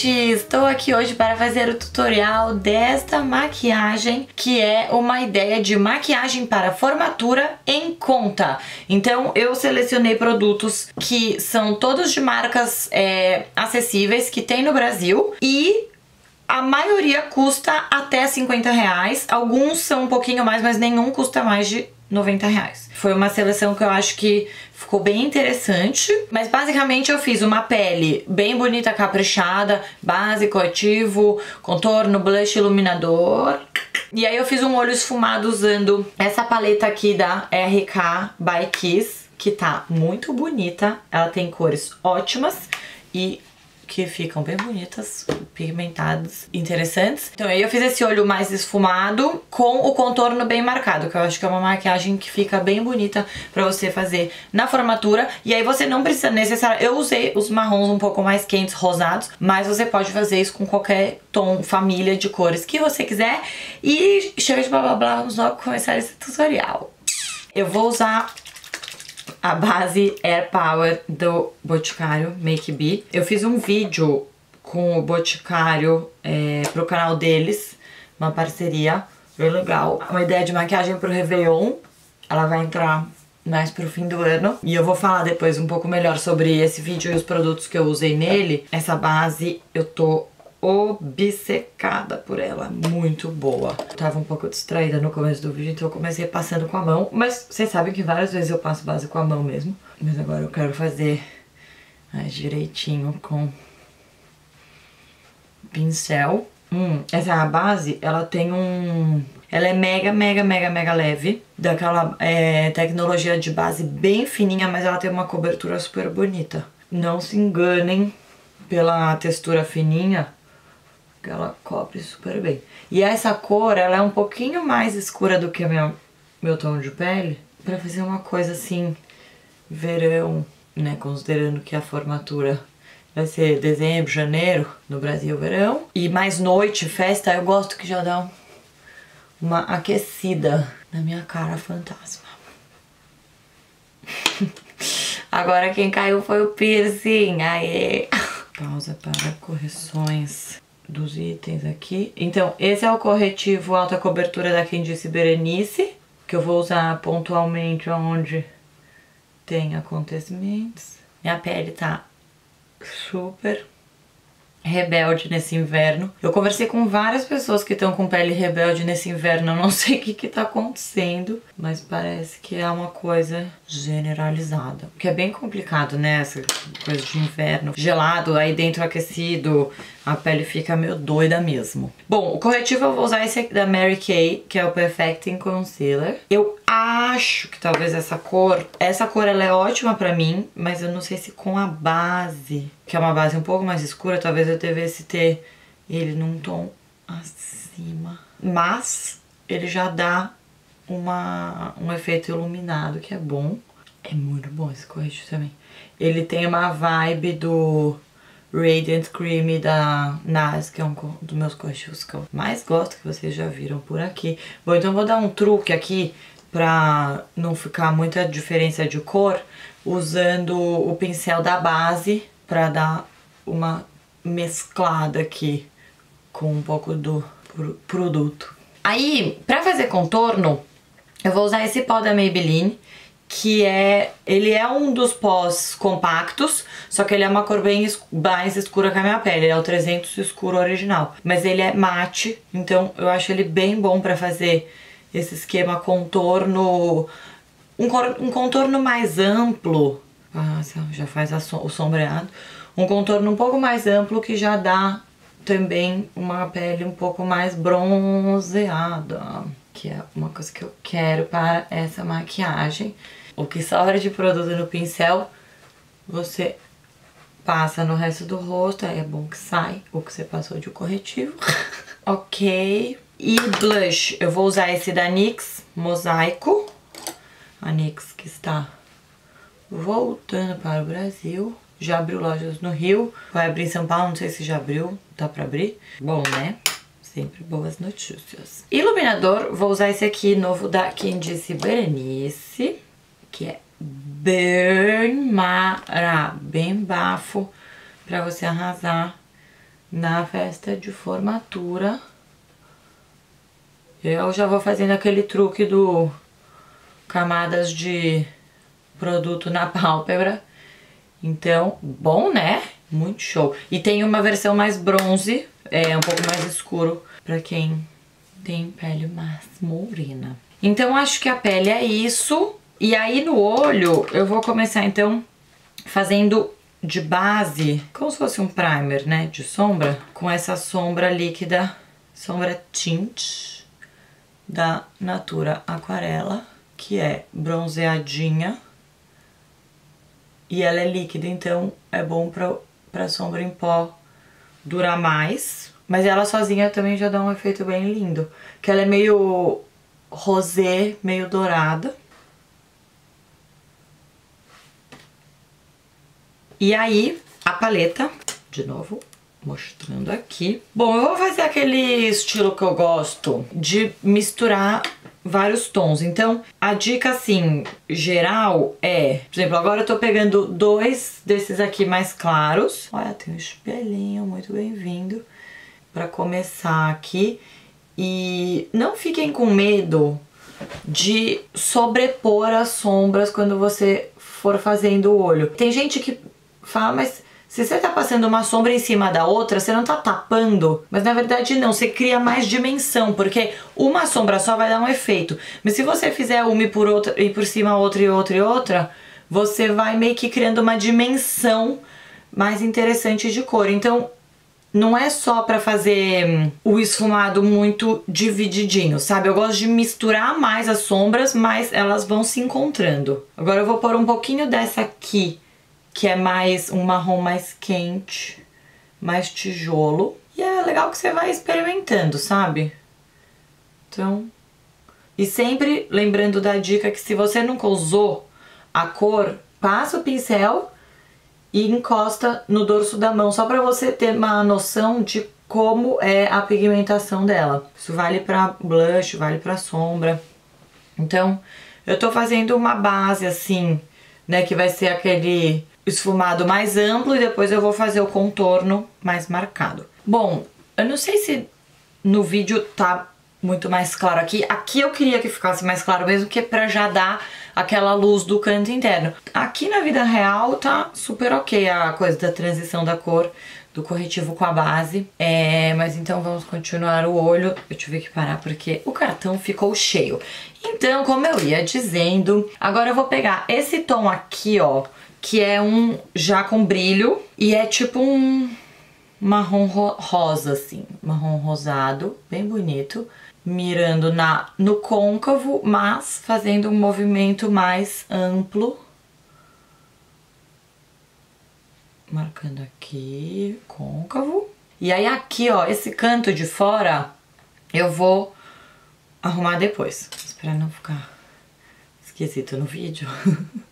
gente! Estou aqui hoje para fazer o tutorial desta maquiagem que é uma ideia de maquiagem para formatura em conta. Então eu selecionei produtos que são todos de marcas é, acessíveis que tem no Brasil e a maioria custa até 50 reais. Alguns são um pouquinho mais, mas nenhum custa mais de 90 reais. Foi uma seleção que eu acho que ficou bem interessante. Mas basicamente eu fiz uma pele bem bonita, caprichada, base, corretivo, contorno, blush, iluminador. E aí eu fiz um olho esfumado usando essa paleta aqui da RK by Kiss, que tá muito bonita. Ela tem cores ótimas e que ficam bem bonitas, pigmentadas, interessantes. Então aí eu fiz esse olho mais esfumado com o contorno bem marcado, que eu acho que é uma maquiagem que fica bem bonita pra você fazer na formatura. E aí você não precisa necessariamente... Eu usei os marrons um pouco mais quentes, rosados, mas você pode fazer isso com qualquer tom, família de cores que você quiser. E chega de blá blá blá, vamos logo começar esse tutorial. Eu vou usar a base Air Power do Boticário Make Be. Eu fiz um vídeo com o Boticário é, pro canal deles, uma parceria bem legal. Uma ideia de maquiagem pro Réveillon, ela vai entrar mais pro fim do ano. E eu vou falar depois um pouco melhor sobre esse vídeo e os produtos que eu usei nele. Essa base eu tô obcecada por ela, muito boa. tava um pouco distraída no começo do vídeo, então eu comecei passando com a mão, mas vocês sabem que várias vezes eu passo base com a mão mesmo. Mas agora eu quero fazer mais direitinho com pincel. Hum, essa base, ela tem um... Ela é mega, mega, mega, mega leve. Daquela é, tecnologia de base bem fininha, mas ela tem uma cobertura super bonita. Não se enganem pela textura fininha, que ela cobre super bem. E essa cor, ela é um pouquinho mais escura do que meu, meu tom de pele, pra fazer uma coisa assim, verão, né, considerando que a formatura vai ser dezembro, janeiro, no Brasil verão. E mais noite, festa, eu gosto que já dá uma aquecida na minha cara fantasma. Agora quem caiu foi o piercing, aê! Pausa para correções dos itens aqui. Então, esse é o corretivo alta cobertura da Disse Berenice, que eu vou usar pontualmente onde tem acontecimentos. Minha pele tá super rebelde nesse inverno. Eu conversei com várias pessoas que estão com pele rebelde nesse inverno, eu não sei o que que tá acontecendo, mas parece que é uma coisa generalizada. Que é bem complicado, né, essa coisa de inverno. Gelado, aí dentro aquecido, a pele fica meio doida mesmo. Bom, o corretivo eu vou usar esse aqui da Mary Kay, que é o Perfecting Concealer. Eu acho que talvez essa cor, essa cor ela é ótima pra mim, mas eu não sei se com a base, que é uma base um pouco mais escura, talvez eu devesse ter ele num tom acima. Mas ele já dá uma, um efeito iluminado que é bom. É muito bom esse corretivo também. Ele tem uma vibe do Radiant Cream da NARS, que é um dos meus corretivos que eu mais gosto, que vocês já viram por aqui. Bom, então vou dar um truque aqui pra não ficar muita diferença de cor, usando o pincel da base pra dar uma mesclada aqui com um pouco do produto. Aí, pra fazer contorno, eu vou usar esse pó da Maybelline, que é... Ele é um dos pós compactos, só que ele é uma cor bem mais escura que a minha pele. Ele é o 300 escuro original. Mas ele é mate, então eu acho ele bem bom pra fazer esse esquema contorno... Um, um contorno mais amplo. Ah, já faz so o sombreado. Um contorno um pouco mais amplo que já dá também uma pele um pouco mais bronzeada. Que é uma coisa que eu quero para essa maquiagem. O que sobra de produto no pincel, você passa no resto do rosto, aí é bom que sai o que você passou de corretivo. ok. E blush, eu vou usar esse da NYX, Mosaico. A NYX que está voltando para o Brasil. Já abriu lojas no Rio, vai abrir em São Paulo, não sei se já abriu, dá pra abrir. Bom, né? Sempre boas notícias. Iluminador, vou usar esse aqui novo da Disse Berenice que é bem mara, bem bafo, pra você arrasar na festa de formatura. Eu já vou fazendo aquele truque do camadas de produto na pálpebra. Então, bom, né? Muito show. E tem uma versão mais bronze, é um pouco mais escuro, pra quem tem pele mais morena. Então, acho que a pele é isso. E aí, no olho, eu vou começar, então, fazendo de base, como se fosse um primer, né, de sombra, com essa sombra líquida, sombra tint da Natura Aquarela, que é bronzeadinha e ela é líquida, então é bom pra, pra sombra em pó durar mais. Mas ela sozinha também já dá um efeito bem lindo, que ela é meio rosé, meio dourada. E aí, a paleta, de novo, mostrando aqui. Bom, eu vou fazer aquele estilo que eu gosto de misturar vários tons. Então, a dica, assim, geral é... Por exemplo, agora eu tô pegando dois desses aqui mais claros. Olha, tem um espelhinho, muito bem-vindo. Pra começar aqui. E não fiquem com medo de sobrepor as sombras quando você for fazendo o olho. Tem gente que fala, mas se você tá passando uma sombra em cima da outra, você não tá tapando. Mas na verdade não, você cria mais dimensão, porque uma sombra só vai dar um efeito. Mas se você fizer uma e por, outra, e por cima outra e outra e outra, você vai meio que criando uma dimensão mais interessante de cor. Então, não é só para fazer hum, o esfumado muito divididinho, sabe? Eu gosto de misturar mais as sombras, mas elas vão se encontrando. Agora eu vou pôr um pouquinho dessa aqui que é mais um marrom mais quente, mais tijolo. E é legal que você vai experimentando, sabe? Então, e sempre lembrando da dica que se você nunca usou a cor, passa o pincel e encosta no dorso da mão, só para você ter uma noção de como é a pigmentação dela. Isso vale para blush, vale para sombra. Então, eu tô fazendo uma base assim, né, que vai ser aquele esfumado mais amplo e depois eu vou fazer o contorno mais marcado. Bom, eu não sei se no vídeo tá muito mais claro aqui. Aqui eu queria que ficasse mais claro mesmo, que é pra já dar aquela luz do canto interno. Aqui na vida real tá super ok a coisa da transição da cor do corretivo com a base. É, mas então vamos continuar o olho. Eu tive que parar porque o cartão ficou cheio. Então, como eu ia dizendo, agora eu vou pegar esse tom aqui, ó, que é um já com brilho e é tipo um marrom ro rosa, assim, marrom rosado, bem bonito, mirando na no côncavo, mas fazendo um movimento mais amplo. Marcando aqui, côncavo. E aí aqui, ó, esse canto de fora, eu vou arrumar depois, para não ficar esquisito no vídeo.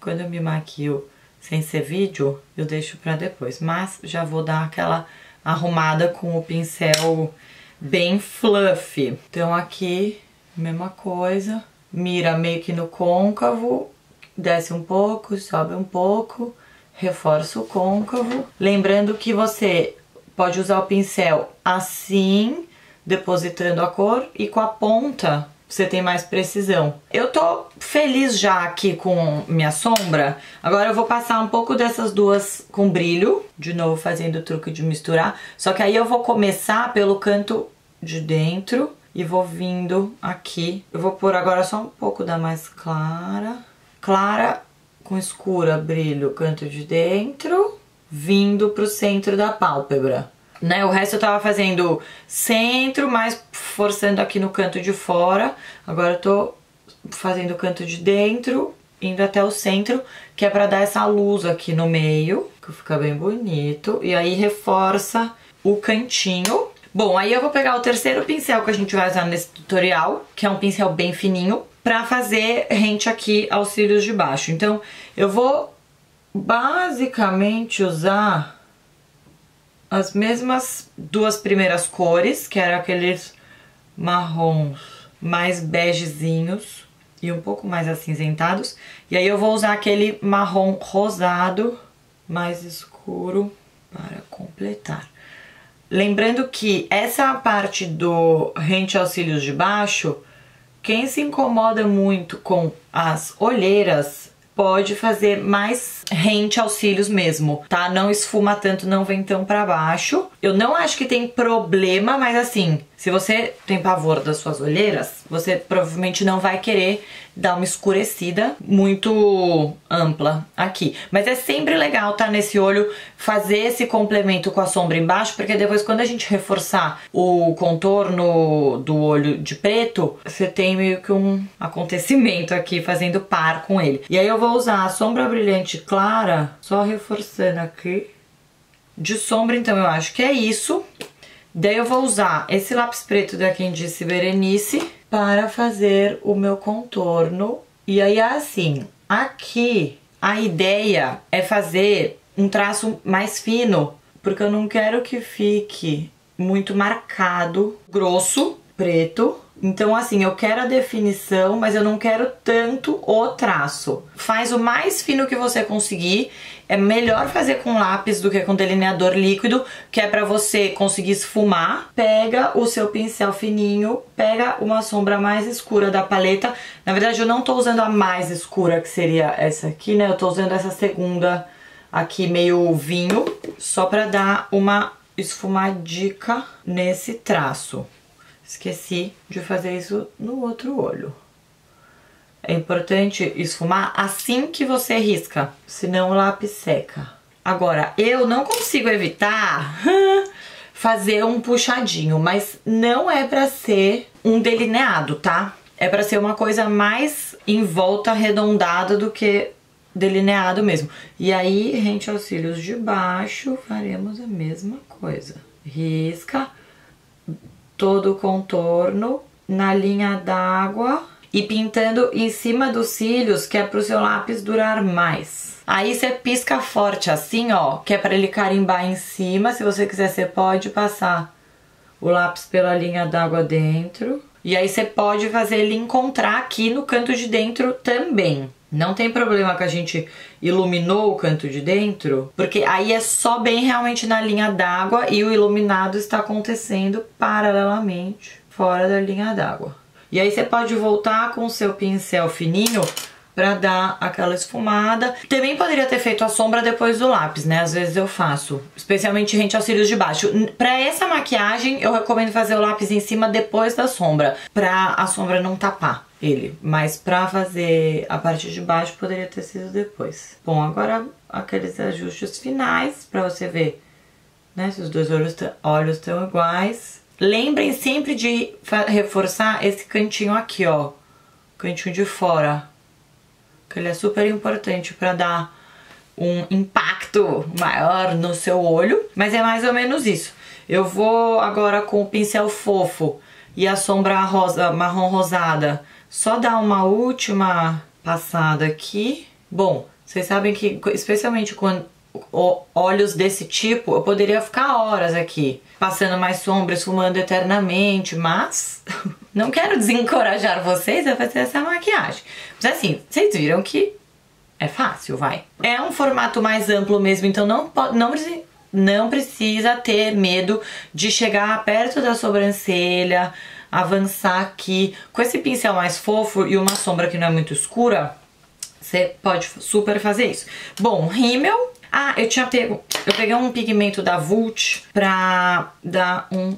Quando eu me maquio sem ser vídeo, eu deixo pra depois. Mas já vou dar aquela arrumada com o pincel bem fluffy. Então aqui, mesma coisa. Mira meio que no côncavo, desce um pouco, sobe um pouco, reforça o côncavo. Lembrando que você pode usar o pincel assim, depositando a cor, e com a ponta você tem mais precisão. Eu tô feliz já aqui com minha sombra. Agora eu vou passar um pouco dessas duas com brilho. De novo fazendo o truque de misturar. Só que aí eu vou começar pelo canto de dentro e vou vindo aqui. Eu vou pôr agora só um pouco da mais clara. Clara com escura, brilho, canto de dentro. Vindo pro centro da pálpebra né? O resto eu tava fazendo centro, mas forçando aqui no canto de fora. Agora eu tô fazendo o canto de dentro, indo até o centro, que é pra dar essa luz aqui no meio, que fica bem bonito. E aí reforça o cantinho. Bom, aí eu vou pegar o terceiro pincel que a gente vai usar nesse tutorial, que é um pincel bem fininho, pra fazer rente aqui aos cílios de baixo. Então, eu vou basicamente usar as mesmas duas primeiras cores, que eram aqueles marrons mais begezinhos e um pouco mais acinzentados. E aí eu vou usar aquele marrom rosado mais escuro para completar. Lembrando que essa parte do rente aos cílios de baixo, quem se incomoda muito com as olheiras pode fazer mais rente aos cílios mesmo, tá? Não esfuma tanto, não vem tão pra baixo. Eu não acho que tem problema, mas assim, se você tem pavor das suas olheiras, você provavelmente não vai querer dar uma escurecida muito ampla aqui. Mas é sempre legal tá nesse olho fazer esse complemento com a sombra embaixo, porque depois quando a gente reforçar o contorno do olho de preto, você tem meio que um acontecimento aqui fazendo par com ele. E aí eu vou usar a sombra brilhante clara, só reforçando aqui. De sombra, então, eu acho que é isso. Daí eu vou usar esse lápis preto da Quem Disse Berenice para fazer o meu contorno. E aí, assim, aqui a ideia é fazer um traço mais fino, porque eu não quero que fique muito marcado, grosso, preto. Então, assim, eu quero a definição, mas eu não quero tanto o traço. Faz o mais fino que você conseguir é melhor fazer com lápis do que com delineador líquido, que é para você conseguir esfumar. Pega o seu pincel fininho, pega uma sombra mais escura da paleta. Na verdade, eu não tô usando a mais escura, que seria essa aqui, né? Eu tô usando essa segunda aqui, meio vinho, só pra dar uma esfumadica nesse traço. Esqueci de fazer isso no outro olho. É importante esfumar assim que você risca, senão o lápis seca. Agora, eu não consigo evitar fazer um puxadinho, mas não é pra ser um delineado, tá? É pra ser uma coisa mais em volta arredondada do que delineado mesmo. E aí, rente aos cílios de baixo, faremos a mesma coisa. Risca todo o contorno na linha d'água e pintando em cima dos cílios, que é para o seu lápis durar mais. Aí você pisca forte assim, ó, que é para ele carimbar em cima. Se você quiser, você pode passar o lápis pela linha d'água dentro. E aí você pode fazer ele encontrar aqui no canto de dentro também. Não tem problema que a gente iluminou o canto de dentro, porque aí é só bem realmente na linha d'água e o iluminado está acontecendo paralelamente fora da linha d'água. E aí você pode voltar com o seu pincel fininho pra dar aquela esfumada. Também poderia ter feito a sombra depois do lápis, né? Às vezes eu faço, especialmente rente aos cílios de baixo. Pra essa maquiagem, eu recomendo fazer o lápis em cima depois da sombra, pra a sombra não tapar ele. Mas pra fazer a parte de baixo, poderia ter sido depois. Bom, agora aqueles ajustes finais, pra você ver, né? Se os dois olhos estão iguais. Lembrem sempre de reforçar esse cantinho aqui, ó. Cantinho de fora. Que ele é super importante para dar um impacto maior no seu olho. Mas é mais ou menos isso. Eu vou agora com o pincel fofo e a sombra rosa, marrom rosada. Só dar uma última passada aqui. Bom, vocês sabem que, especialmente quando olhos desse tipo, eu poderia ficar horas aqui, passando mais sombra, esfumando eternamente, mas não quero desencorajar vocês a fazer essa maquiagem. Mas assim, vocês viram que é fácil, vai. É um formato mais amplo mesmo, então não, não, não precisa ter medo de chegar perto da sobrancelha, avançar aqui. Com esse pincel mais fofo e uma sombra que não é muito escura, você pode super fazer isso. Bom, rímel ah, eu tinha pego... Eu peguei um pigmento da Vult pra dar um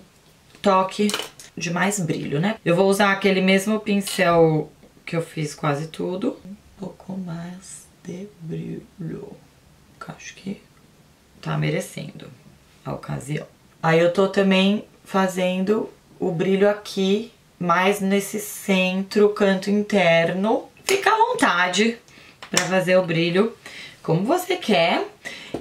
toque de mais brilho, né? Eu vou usar aquele mesmo pincel que eu fiz quase tudo. Um pouco mais de brilho. Acho que tá merecendo a ocasião. Aí eu tô também fazendo o brilho aqui, mais nesse centro, canto interno. Fica à vontade pra fazer o brilho como você quer.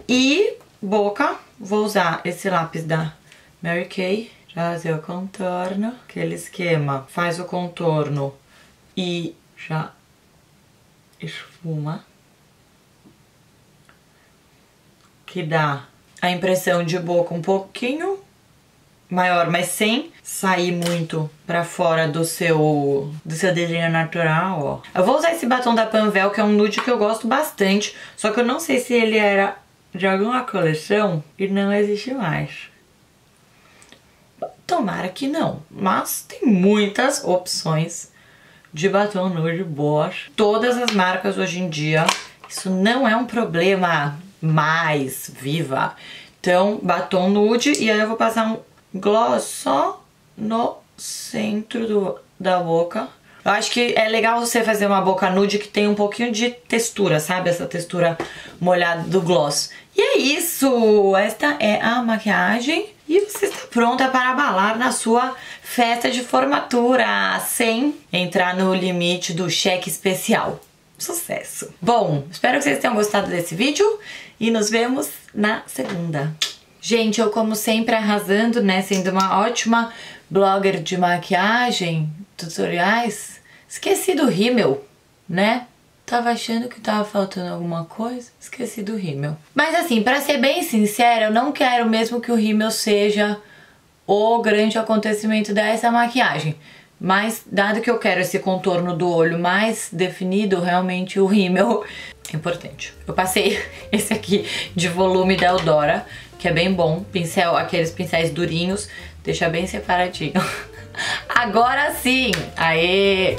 E boca, vou usar esse lápis da Mary Kay pra fazer o contorno. Aquele esquema, faz o contorno e já esfuma. Que dá a impressão de boca um pouquinho maior, mas sem sair muito pra fora do seu do seu desenho natural, ó. Eu vou usar esse batom da Panvel, que é um nude que eu gosto bastante, só que eu não sei se ele era de alguma coleção e não existe mais. Tomara que não, mas tem muitas opções de batom nude boa. Todas as marcas hoje em dia, isso não é um problema mais viva. Então, batom nude e aí eu vou passar um gloss só no centro do, da boca. Eu acho que é legal você fazer uma boca nude que tem um pouquinho de textura, sabe? Essa textura molhada do gloss. E é isso! Esta é a maquiagem e você está pronta para balar na sua festa de formatura sem entrar no limite do cheque especial. Sucesso! Bom, espero que vocês tenham gostado desse vídeo e nos vemos na segunda. Gente, eu como sempre arrasando, né? Sendo uma ótima blogger de maquiagem, tutoriais. Esqueci do rímel, né? Tava achando que tava faltando alguma coisa, esqueci do rímel. Mas assim, para ser bem sincera, eu não quero mesmo que o rímel seja o grande acontecimento dessa maquiagem. Mas, dado que eu quero esse contorno do olho mais definido, realmente o rímel é importante. Eu passei esse aqui de volume da Eudora, que é bem bom. Pincel, aqueles pincéis durinhos, deixa bem separadinho. Agora sim! Aê!